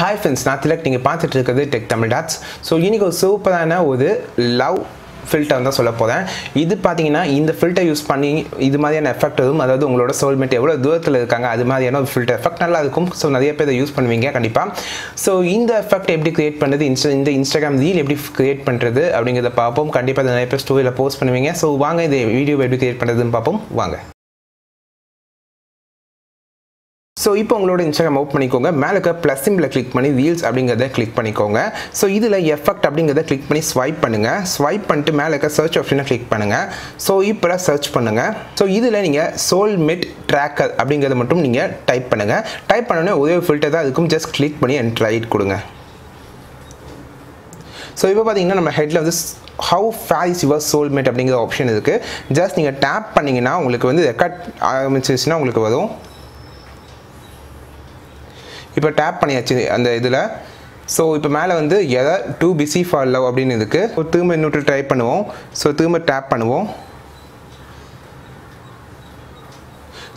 Hi friends நான் திலக். நீங்கள் பார்த்துட்டு இருக்கிறது டெக் தமிழ் டாட்ஸ் ஸோ இன்றைக்கி ஒரு சூப்பரான ஒரு லவ் ஃபில்டர் தான் சொல்ல போகிறேன் இது பார்த்தீங்கன்னா இந்த ஃபில்டர் யூஸ் பண்ணி இது மாதிரியான எஃபெக்ட் வரும். அதாவது உங்களோட சோல்மேட் எவ்வளோ தூரத்தில் இருக்காங்க அது மாதிரியான ஒரு ஃபில்டர் எஃபெக்ட் நல்லா இருக்கும். ஸோ நிறைய பேர் யூஸ் பண்ணுவீங்க கண்டிப்பாக ஸோ இந்த எஃபெக்ட் எப்படி கிரியேட் பண்ணுறது இன்ஸ்டா இந்த இன்ஸ்டாகிராம் ரீல் எப்படி கிரியேட் பண்ணுறது அப்படிங்கிறத பார்ப்போம். கண்டிப்பாக நிறைய பேர் ஸ்டோரியில் போஸ்ட் பண்ணுவீங்க. ஸோ வாங்க இந்த வீடியோ எப்படி கிரியேட் பண்ணுறதுன்னு பார்ப்போம். வாங்க. ஸோ இப்போ உங்களோட இன்ஸ்டாகிராம் ஓப்பன் பண்ணிக்கோங்க. மேலே இருக்க ப்ளஸ் சிம்பிளை கிளிக் பண்ணி ரீல்ஸ் அப்படிங்கிறத கிளிக் பண்ணிக்கோங்க. ஸோ இதில் எஃபெக்ட் அப்படிங்கிறத கிளிக் பண்ணி ஸ்வைப் பண்ணுங்கள் ஸ்வைப் பண்ணிட்டு மேலே இருக்க சர்ச் ஆப்ஷனை கிளிக் பண்ணுங்கள் ஸோ இப்போ சர்ச் பண்ணுங்கள் ஸோ இதில் நீங்கள் சோல்மெட் ட்ராக்கர் அப்படிங்கிறத மட்டும் நீங்கள் டைப் பண்ணுங்கள் டைப் பண்ணோன்னே ஒரே ஃபில்டர் தான் இருக்கும். ஜஸ்ட் கிளிக் பண்ணி அண்ட் ஆகிட்டு கொடுங்க. ஸோ இப்போ பார்த்தீங்கன்னா நம்ம ஹெட்டில் வந்து how far is your soulmate அப்படிங்கிற ஆப்ஷன் இருக்குது ஜஸ்ட் நீங்கள் டேப் பண்ணிங்கன்னா உங்களுக்கு வந்து ரெக்கார்ட் ஆரம்பிச்சிச்சுன்னா உங்களுக்கு வரும். இப்போ டேப் பண்ணியாச்சு அந்த இதில். ஸோ இப்போ மேலே வந்து எதை? டூ பிஸி ஃபார் லவ் அப்படின்னு இருக்குது ஸோ திரும்ப இன்னொரு ட்ரை பண்ணுவோம். ஸோ திரும்ப டேப் பண்ணுவோம்.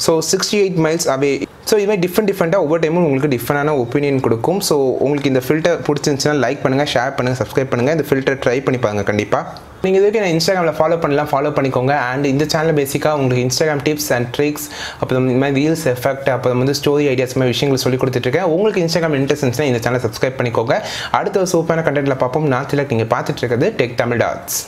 So sixty eight miles away so இதுமாதிரி டிஃப்ரெண்ட் டிஃப்ரெண்ட்டாக ஒவ்வொரு டைமும் உங்களுக்கு டிஃப்ரெண்டான ஒப்பீனியன் கொடுக்கும். ஸோ உங்களுக்கு இந்த ஃபில்டர் பிடிச்சிருந்துச்சுன்னா லைக் பண்ணுங்கள் ஷேர் பண்ணுங்கள் சப்ஸ்கிரைப் பண்ணுங்கள் இந்த ஃபில்டர் ட்ரை பண்ணி பாருங்கள் கண்டிப்பாக நீங்கள் இதுக்கு நான் இன்ஸ்டாகிராமில் ஃபாலோ பண்ணலாம் ஃபாலோ பண்ணிக்கோங்க. அண்ட் இந்த சேனல் பேசிக்காக உங்களுக்கு இன்ஸ்டாகிராம் டிப்ஸ் அண்ட் ட்ரிக்ஸ் அப்புறம் இந்த மாதிரி ரீல்ஸ் எஃபெக்ட் அப்புறம் வந்து ஸ்டோரி ஐடியாஸ் மாதிரி விஷயங்கள் சொல்லி கொடுத்துட்ருக்கேன் உங்களுக்கு இன்ஸ்டாகிராம் இன்ட்ரெஸ்ட் இருந்துச்சுன்னா இந்த சேனல் சப்ஸ்கிரைப் பண்ணிக்கோங்க. அடுத்த ஒரு சூப்பரான கண்டென்ட்டில் பார்ப்போம். நான் திலக் நீங்கள் பார்த்துட்டு இருக்கிறது டெக் தமிழ் டாட்ஸ்